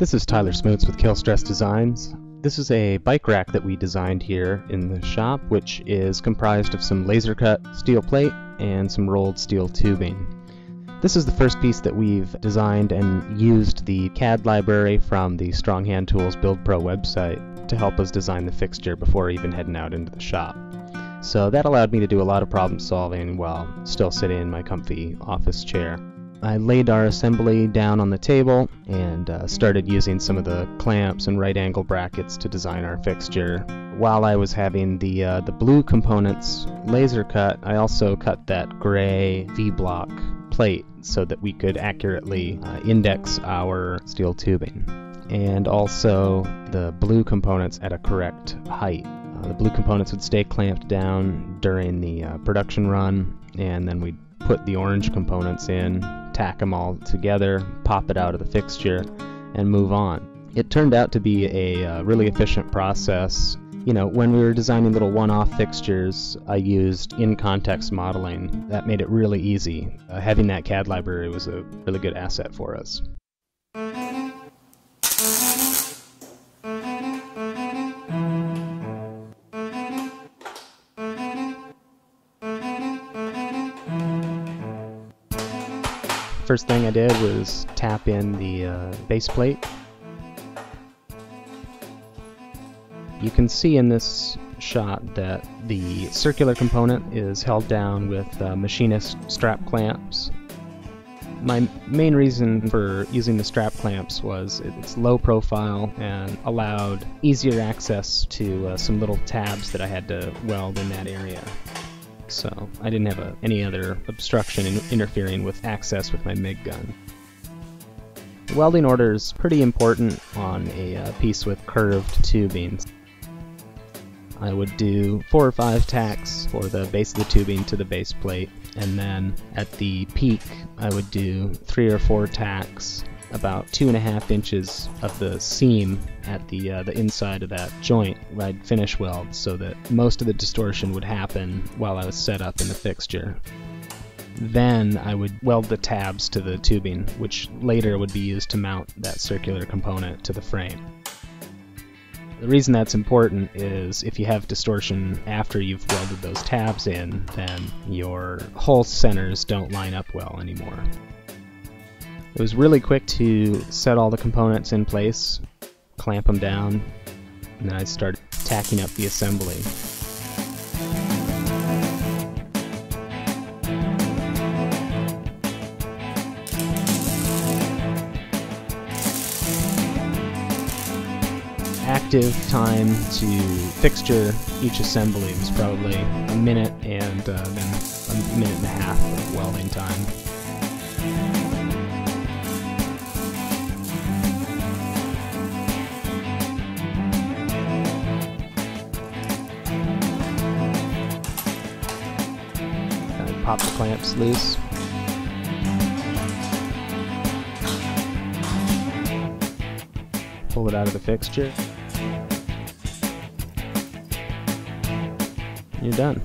This is Tyler Smutz with KillStress Designs. This is a bike rack that we designed here in the shop, which is comprised of some laser cut steel plate and some rolled steel tubing. This is the first piece that we've designed and used the CAD library from the Strong Hand Tools BuildPro website to help us design the fixture before even heading out into the shop. So that allowed me to do a lot of problem solving while still sitting in my comfy office chair. I laid our assembly down on the table and uh, started using some of the clamps and right angle brackets to design our fixture. While I was having the uh, the blue components laser cut, I also cut that gray V-block plate so that we could accurately uh, index our steel tubing. And also the blue components at a correct height. Uh, the blue components would stay clamped down during the uh, production run, and then we'd put the orange components in tack them all together, pop it out of the fixture, and move on. It turned out to be a uh, really efficient process. You know, when we were designing little one off fixtures, I used in context modeling. That made it really easy. Uh, having that CAD library was a really good asset for us. First thing I did was tap in the uh, base plate. You can see in this shot that the circular component is held down with uh, machinist strap clamps. My main reason for using the strap clamps was it's low profile and allowed easier access to uh, some little tabs that I had to weld in that area so I didn't have a, any other obstruction in interfering with access with my MIG gun. The welding order is pretty important on a uh, piece with curved tubing. I would do four or five tacks for the base of the tubing to the base plate, and then at the peak I would do three or four tacks about two and a half inches of the seam at the uh, the inside of that joint I'd finish weld so that most of the distortion would happen while I was set up in the fixture. Then I would weld the tabs to the tubing, which later would be used to mount that circular component to the frame. The reason that's important is if you have distortion after you've welded those tabs in, then your hole centers don't line up well anymore. It was really quick to set all the components in place, clamp them down, and then I started tacking up the assembly. active time to fixture each assembly was probably a minute and uh, then a minute and a half of welding time. Pop the clamps loose. Pull it out of the fixture. You're done.